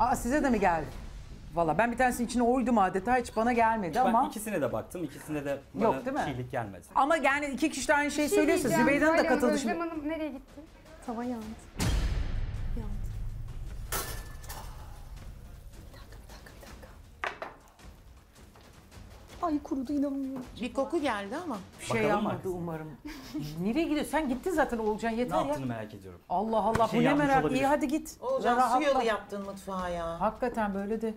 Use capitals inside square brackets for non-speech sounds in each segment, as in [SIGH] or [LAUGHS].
Aa size de mi geldi? Valla ben bir tanesinin içine oydum adeta hiç bana gelmedi Ben ama. ikisine de baktım. İkisinde de bana Yok, değil mi? çiğlik gelmedi. Ama yani iki kişi de aynı şeyi şey söylüyorsa diyeceğim. Zübeyde'nin de Zuhal Hanım, katılışı. Özlem Hanım nereye gitti? Tava yandı. Yandı. Bir dakika, bir dakika, bir dakika. Ay kurudu inanamıyorum. Bir koku geldi ama. Bir şey Bakalım mı yapmadı arkasına? umarım. Nereye gidiyorsun? Sen gittin zaten Oğulcan Ne yeter ya. yaptığını merak ediyorum. Allah Allah şey bu ne yapmış merak. olabilir. İyi hadi git. Oğuzhan su Rahatla. yolu yaptın mutfağa ya. Hakikaten böyle de.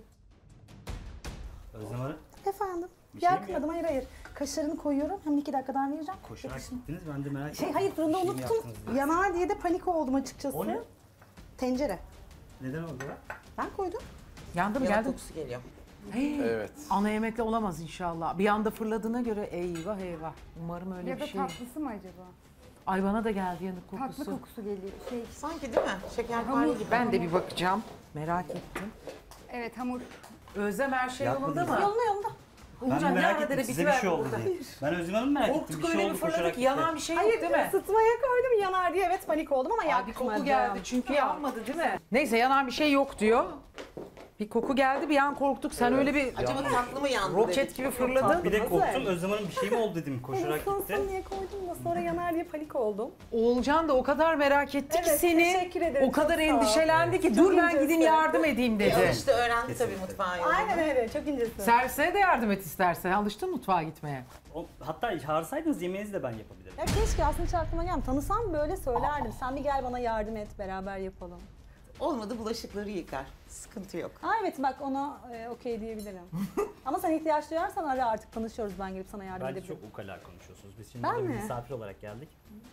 Özlem Hanım Efendim? Bir şey mi Yakmadım hayır hayır. Kaşarını koyuyorum. Hem iki dakikadan vereceğim. koşarak Yakışın. gittiniz ben de merak Şey ettim. hayır fırında Bir şey mi unuttum. yaptınız diye. Yanar diye de panik oldum açıkçası. O ne? Tencere. Neden oldu lan? Ben koydum. Yandı mı Yanak geldi? mi? kokusu geliyor. Hey, Evet. Ana yemekle olamaz inşallah. Bir anda fırladığına göre eyvah eyvah. Umarım öyle Ya bir da şey. tatlısı mı acaba? Ay bana da geldi yanık kokusu. Tatlı kokusu geliyor. Şey, Sanki değil mi? Şekerpare gibi. Ben de bir bakacağım. Merak ettim. evet hamur. Özlem her şey yolunda Yakmadınız mı? Yoluna yoluna. Ben Uğurcan, merak ne ettim arada size bir bitiver şey oldu burada. diye. Ben Özlem Hanım merak ettim. Korktuk Bir şey öyle oldu bir koşarak gitti. Yanan bir şey yok Hayır değil mi? ısıtmaya koydum yanar diye evet panik oldum ama bir yakmadım. koku geldi çünkü yanmadı değil mi? Neyse yanan bir şey yok diyor. Bir koku geldi bir an korktuk. Sen öyle bir Acaba tatlı mı yandı roket gibi fırladın. Bir de korktum Özlem Hanım bir şey mi oldu dedim koşarak Koşarak gitti. niye koydum da sonra yanar diye panik oldum. Oğulcan da o kadar merak etti ki Evet, seni. teşekkür ederim, O kadar çok sağ ol. endişelendi ki dur ben gideyim yardım edeyim dedi. Alıştı öğrendi tabii yolunu. Aynen öyle çok incesi. Servise de yardım et istersen. Alıştın mutfağa gitmeye. O- hatta çağırsaydınız yemeğinizi de ben yapabilirim. Ya keşke aslında hiç aklıma gelmedi. Tanısam böyle söylerdim. Sen bir gel bana yardım et beraber yapalım. Olmadı bulaşıkları yıkar. Sıkıntı yok. Aa evet bak ona e, okey diyebilirim. [LAUGHS] Ama sen ihtiyaç duyarsan ara artık tanışıyoruz ben gelip sana yardım Bence edebilirim. çok ukala konuşuyorsunuz. Biz şimdi Ben burada bir mi? misafir olarak geldik.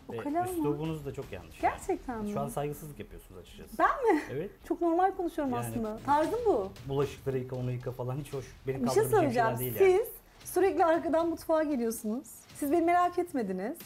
Ukala mı? Ve üslubunuz da çok yanlış. Gerçekten mi? Şu an saygısızlık yapıyorsunuz açıkçası. Ben mi? Evet. Çok normal konuşuyorum Yani- aslında. Tarzım bu. Bulaşıkları yıka, onu yıka falan hiç hoş. Benim Bir şey kaldırabileceğim söyleyeceğim. şeyler değil yani. Siz sürekli arkadan mutfağa geliyorsunuz. Siz beni merak etmediniz.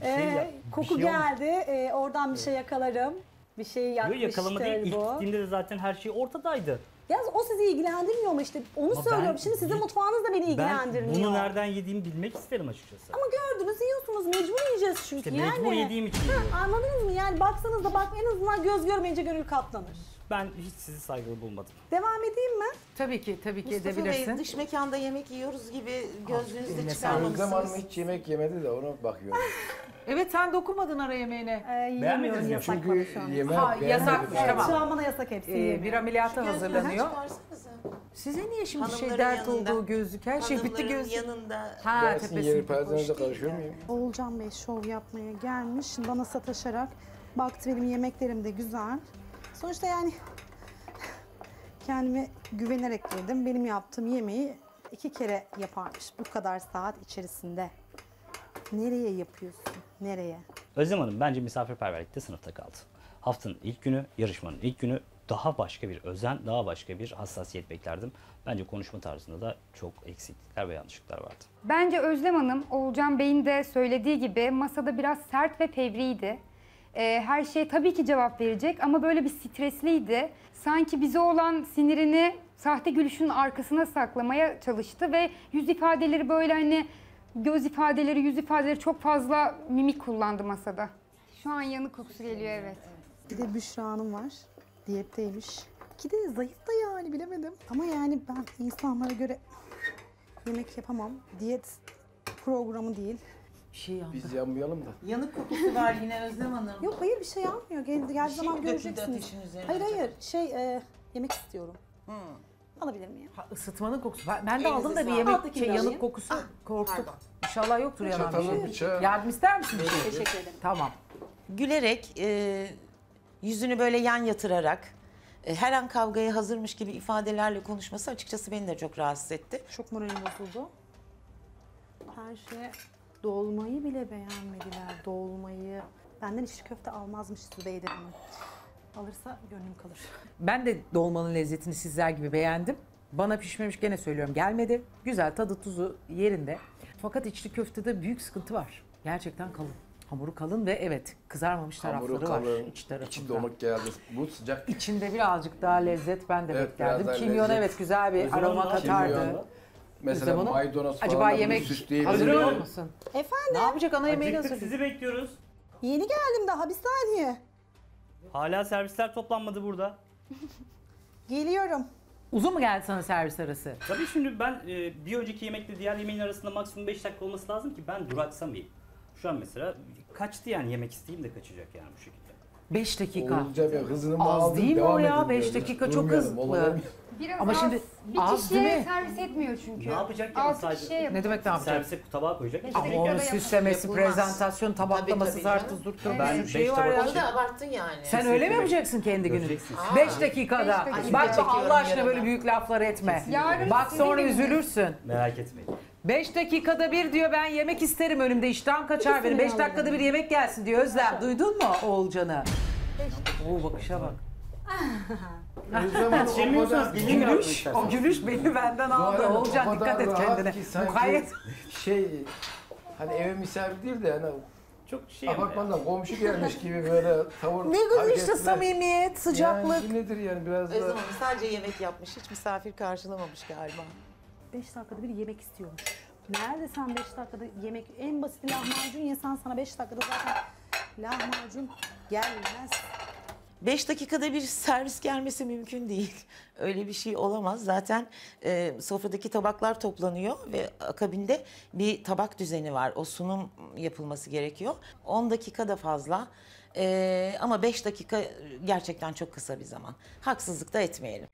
Bir şey Ee, yap- bir koku şey olmuş. geldi. ee, oradan bir şey yakalarım. Bir şey Yok yakmıştır yakalama değil. İlk bu. gittiğimde de zaten her şey ortadaydı. Yalnız o sizi ilgilendirmiyor mu işte? Onu Ama söylüyorum. ben- Şimdi sizin mutfağınız da beni Ben ilgilendirmiyor. bunu nereden yediğimi bilmek isterim açıkçası. Ama gördünüz yiyorsunuz. Mecbur yiyeceğiz çünkü İşte yani. mecbur yediğim için yiyorum. Anladınız mı? Yani baksanız da bak en azından göz görmeyince gönül katlanır. Ben hiç sizi saygılı bulmadım. Devam edeyim mi? Tabii ki, tabii ki Mustafa edebilirsin. Bey dış mekanda yemek yiyoruz gibi gözlüğünüzü de eline Özlem Hanım çıkarmamışsınız. hiç yemek yemedi de ona bakıyorum. [LAUGHS] Evet sen dokunmadın ara yemeğine. Ee, Beğenmediniz mi? yasak Çünkü bana şu an. yemek Ha, yasakmış, tamam. Şu an bana yasak hepsi. Ee, bir ameliyata Gözlüğünü hazırlanıyor. Size niye şimdi şey Hanımların dert yanında. olduğu gözlük? Her şey bitti gözlük. yanında. Ha Ben sizin yeni tepesinde. perdenizde hoş değil karışıyor muyum? Oğulcan Bey şov yapmaya gelmiş. Şimdi bana sataşarak baktı benim yemeklerim de güzel. Sonuçta yani [LAUGHS] kendime güvenerek yedim. Benim yaptığım yemeği iki kere yaparmış bu kadar saat içerisinde. Nereye yapıyorsun? Nereye? Özlem Hanım bence misafirperverlikte sınıfta kaldı. Haftanın ilk günü, yarışmanın ilk günü daha başka bir özen, daha başka bir hassasiyet beklerdim. Bence konuşma tarzında da çok eksiklikler ve yanlışlıklar vardı. Bence Özlem Hanım, Oğulcan Bey'in de söylediği gibi masada biraz sert ve fevriydi. Ee, her şeye tabii ki cevap verecek ama böyle bir stresliydi. Sanki bize olan sinirini sahte gülüşün arkasına saklamaya çalıştı ve yüz ifadeleri böyle hani göz ifadeleri, yüz ifadeleri çok fazla mimik kullandı masada. Şu an yanık kokusu geliyor evet. Bir de Büşra Hanım var. Diyetteymiş. Ki de zayıf da yani bilemedim. Ama yani ben insanlara göre yemek yapamam. Diyet programı değil. Bir şey yandı. Biz yanmayalım da. Yanık kokusu var yine Özlem Hanım. Yok hayır bir şey almıyor. Gel, geldiği şey zaman göreceksiniz. Hayır hayır şey e, yemek istiyorum. Hı. Alabilir miyim? Ha, ısıtmanın kokusu. Ben, ben de Elinize aldım da bir sağlık. yemek Alttakini şey, de yanık kokusu korktuk. pardon. İnşallah yoktur yanan bir şey. bıçağı. Yardım ister misin? bir şey? Teşekkür ederim. Tamam. Gülerek, e, yüzünü böyle yan yatırarak, e, her an kavgaya hazırmış gibi ifadelerle konuşması açıkçası beni de çok rahatsız etti. Çok moralim bozuldu. Her şey dolmayı bile beğenmediler. Dolmayı. Benden içli köfte almazmış Zübeyde Hanım. Alırsa gönlüm kalır. [LAUGHS] Ben de dolmanın lezzetini sizler gibi beğendim. Bana pişmemiş gene söylüyorum gelmedi. Güzel tadı tuzu yerinde. Fakat içli köftede büyük sıkıntı var. Gerçekten kalın. Hamuru kalın ve evet kızarmamış tarafları Hamuru var kalın, iç tarafında. içi donuk geldi. Bu sıcak. İçinde birazcık daha lezzet ben de Evet, beklerdim. daha Kimyon lezzet. evet güzel bir aroma Hanım, katardı. Kimyon, Mesela Özlem Hanım, maydanoz falan Acaba da yemek süsleyebilir hazırlıyor miyim? musun? Efendim? Ne yapacak ana yemeğini Acıktık hazırlıyor? sizi bekliyoruz. Yeni geldim daha bir saniye. Hala servisler toplanmadı burada. [LAUGHS] Geliyorum. Uzun mu geldi sana servis arası? Tabii şimdi ben e, bir önceki yemekle diğer yemeğin arasında maksimum 5 dakika olması lazım ki ben duraksamayayım. Şu an mesela kaçtı yani yemek isteyeyim de kaçacak yani bu şekilde. 5 dakika. Olunca bir hızını mı Az aldın, değil mi o devam ya? edin Beş diyor. dakika çok Durmayalım, hızlı. olalım. Biraz Ama az. şimdi bir az kişiye değil mi? servis etmiyor çünkü. Ne yapacak ya? Altı Sadece- kişiye Ne demek ne yapacak? Servise tabağa koyacak. Beş Ama dakikada onun yapar. süslemesi, Yapılmaz. prezentasyon, tabaklaması, tabii zartı canım. zurttu. Ben bir beş şey var tabak ya. Onu da abarttın yani. Sen öyle mi yapacaksın kendi gününü? Göreceksiniz. 5 dakikada. Beş dakika. Bak Çekiyorum Allah aşkına böyle büyük laflar etme. Yarın Bak sizin sonra gününüz. üzülürsün. Merak etmeyin. 5 dakikada bir diyor ben yemek isterim önümde iştahım kaçar benim. 5 dakikada bir yemek gelsin diyor Özlem. Duydun mu Oğulcan'ı? Oo bakışa bak. Yetişemiyorsanız yardım Gülüş, o isterseniz. gülüş beni benden aldı. Zuhal Hanım, o Oğulcan kadar dikkat et rahat kendine. ki sanki Mukayyet. Şey, hani eve misafir değil de hani Çok şey ama ya. apartmandan komşu gelmiş gibi böyle tavır Ne güzel işte hareketler. samimiyet, sıcaklık. Yani bu nedir yani biraz Özlem da... Hanım sadece yemek yapmış. Hiç misafir karşılamamış galiba. 5 dakikada bir yemek istiyormuş. Nerede sen 5 dakikada yemek? En basit lahmacun yesen sana 5 dakikada zaten lahmacun gelmez. 5 dakikada bir servis gelmesi mümkün değil. [LAUGHS] Öyle bir şey olamaz. Zaten e, sofradaki tabaklar toplanıyor ve akabinde bir tabak düzeni var. O sunum yapılması gerekiyor. 10 dakika da fazla. E, ama 5 dakika gerçekten çok kısa bir zaman. Haksızlık da etmeyelim.